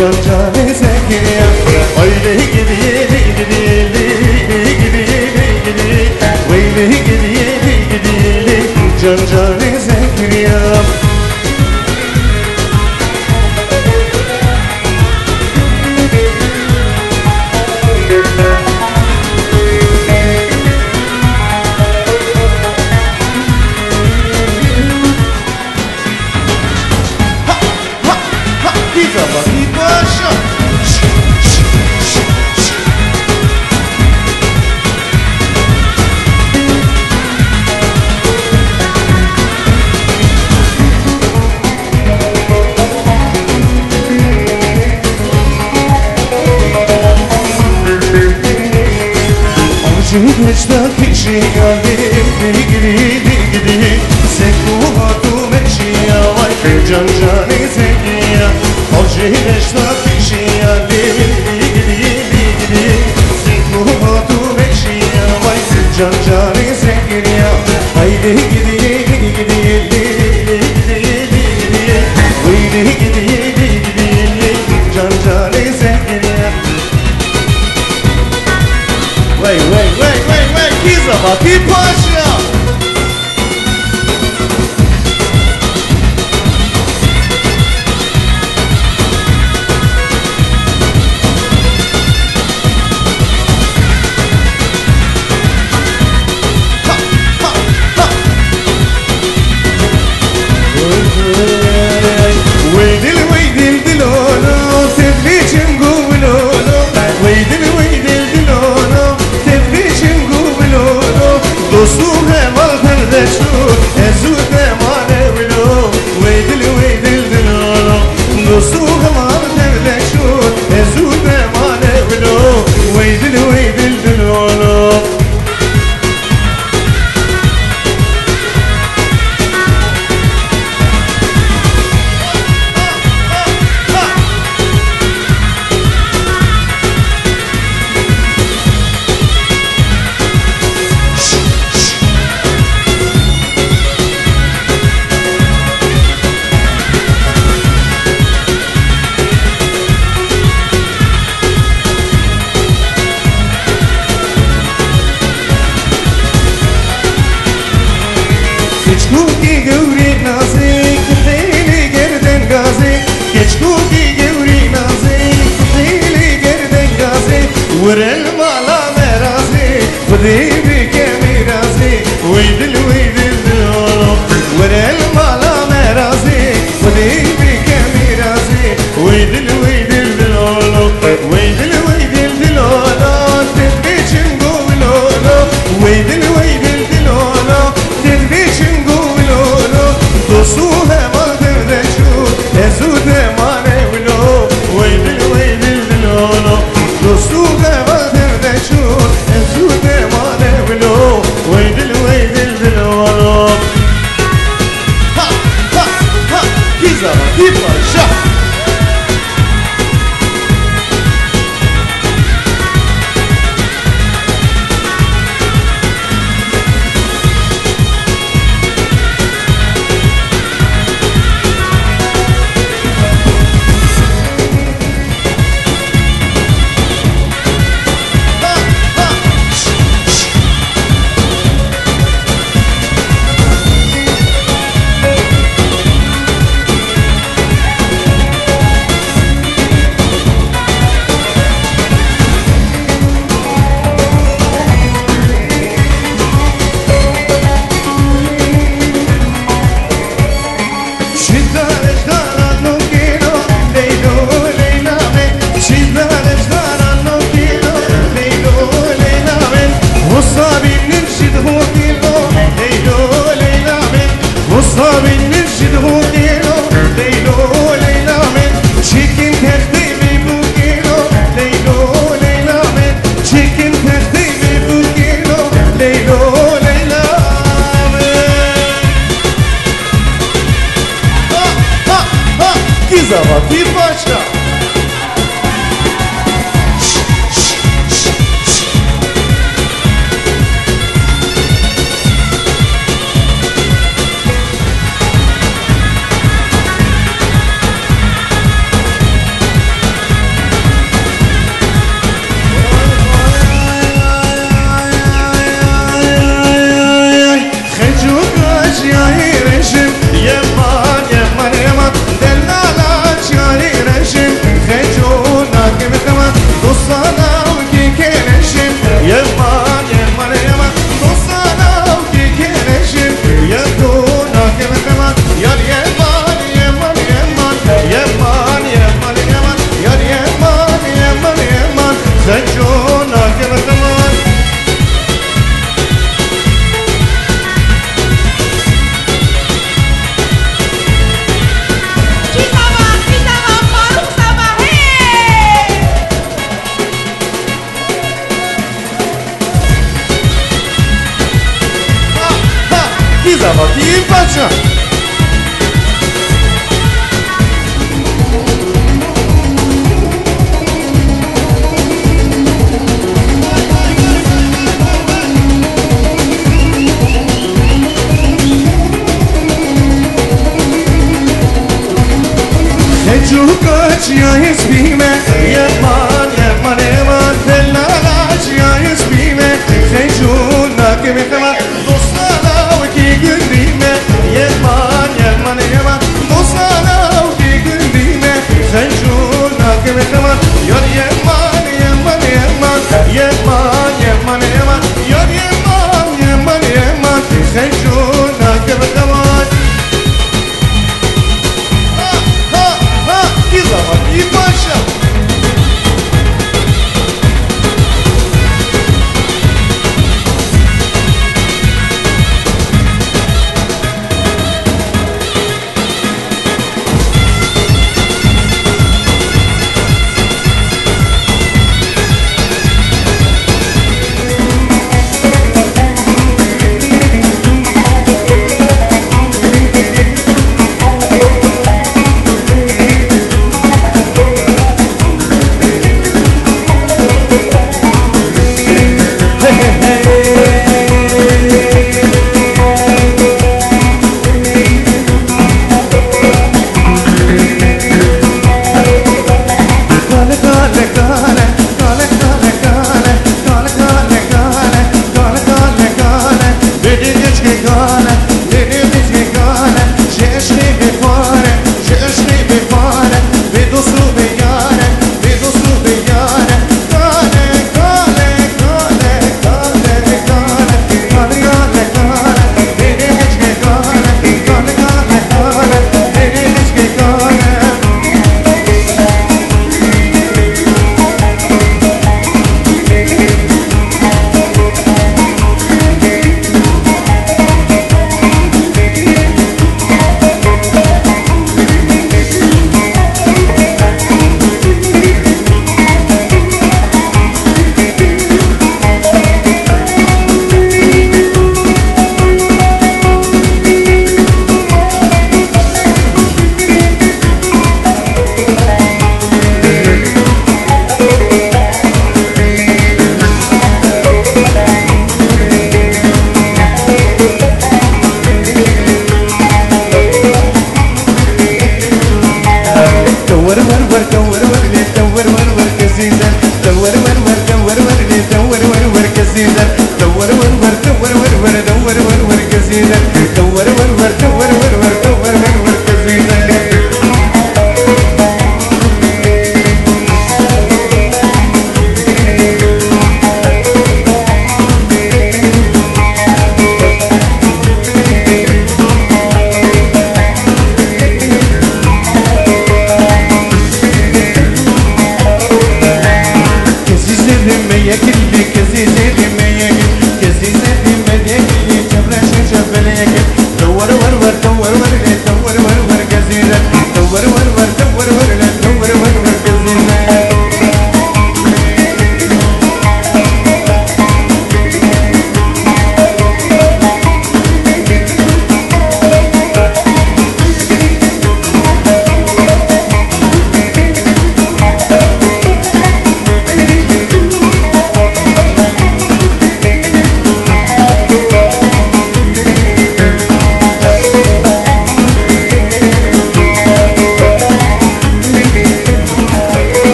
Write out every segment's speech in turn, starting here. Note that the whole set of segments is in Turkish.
canı zekeriya Öyle gidiyor gidiyor gidiyor Öyle gidiyor gidiyor Can canı zekeriya Ojniczna kişiya gidi gidi gidi Sekuha tu meşiya vay can cani zekiya Ojniczna kişiya gidi gidi gidi Sekuha tu meşiya vay can cani zekiya Haydi gidi gidi I'll keep pushing. Geç kuki gevri nazi Dili gerden gazi Vurel mala merazi Vdi bi kemi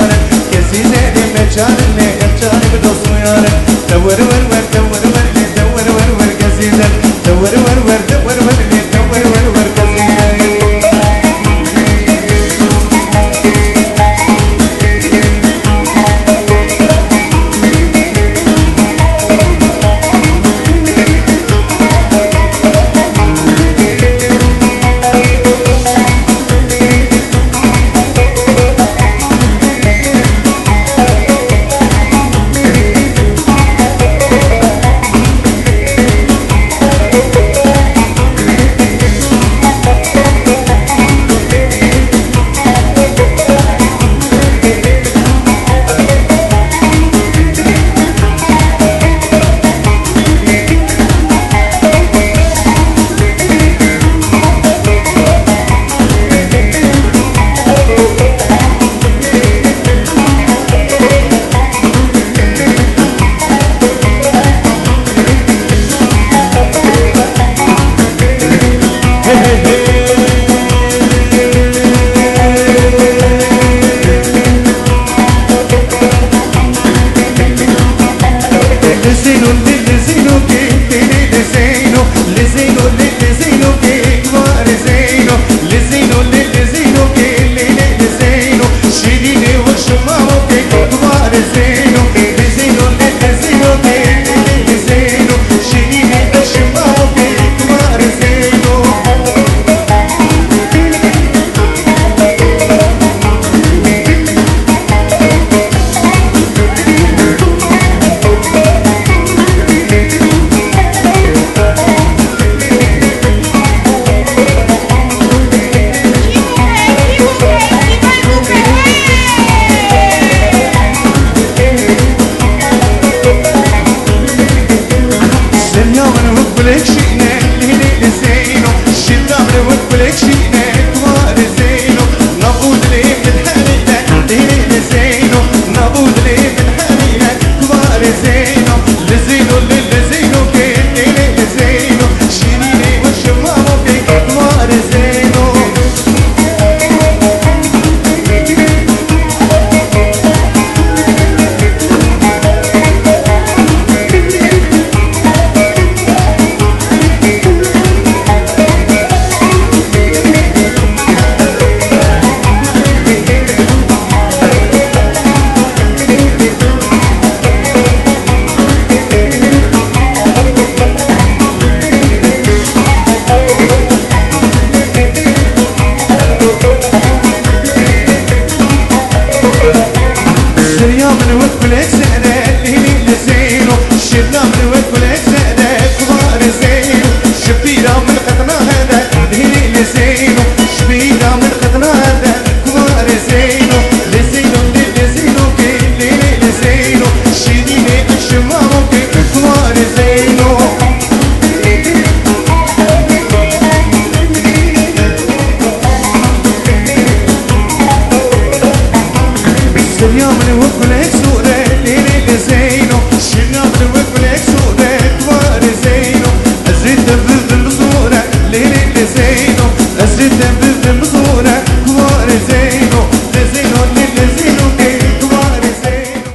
yar Kesin elimle çarım ne hep çarım dostum yar Tavır vır vır reflection